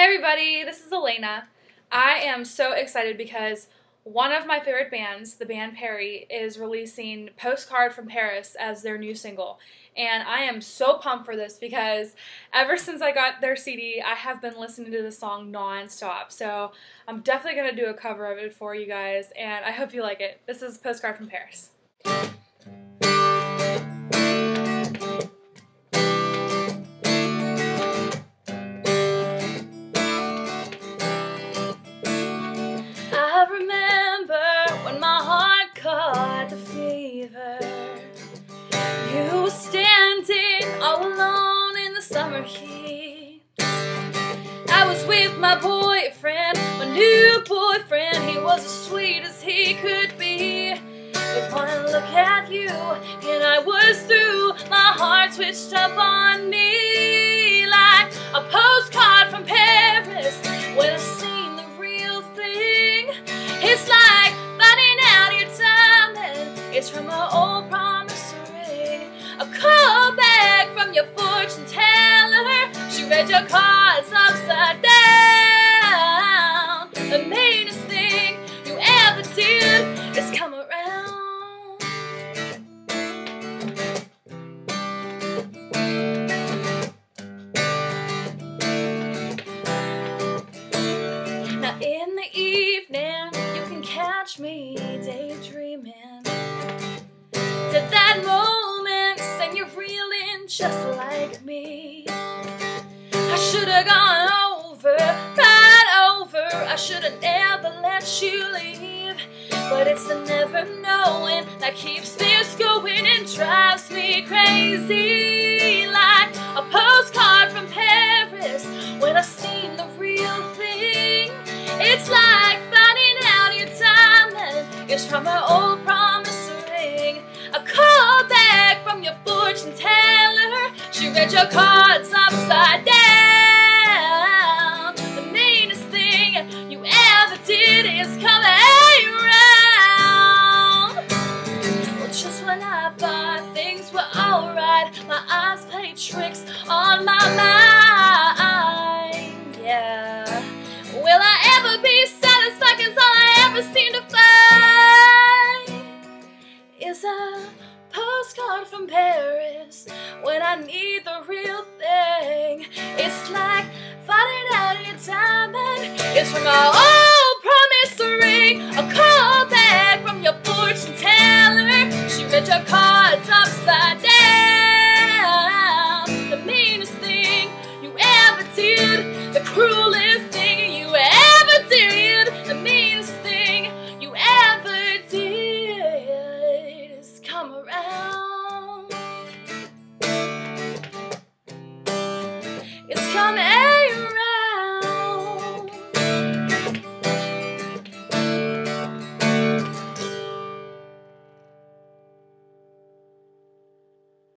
Hey everybody, this is Alayna. I am so excited because one of my favorite bands, the band Perry, is releasing Postcard from Paris as their new single. And I am so pumped for this because ever since I got their CD, I have been listening to the song non-stop. So I'm definitely going to do a cover of it for you guys, and I hope you like it. This is Postcard from Paris. You were standing all alone in the summer heat. I was with my boyfriend, my new boyfriend. He was as sweet as he could be. But one look at you, and I was through. My heart switched up on me just like me. I should have gone over, right over. I should have never let you leave. But it's the never knowing that keeps this going and drives me crazy. Like a postcard from Paris when I've seen the real thing. It's like finding out your diamond is from an old promise read your cards upside down. The meanest thing you ever did is come around. Well, just when I thought things were alright, my eyes played tricks on my mind. I need the real thing. It's like finding out your diamond. It's from my old promise ring. A call back from your fortune teller. She read your cards upside down. The meanest thing you ever did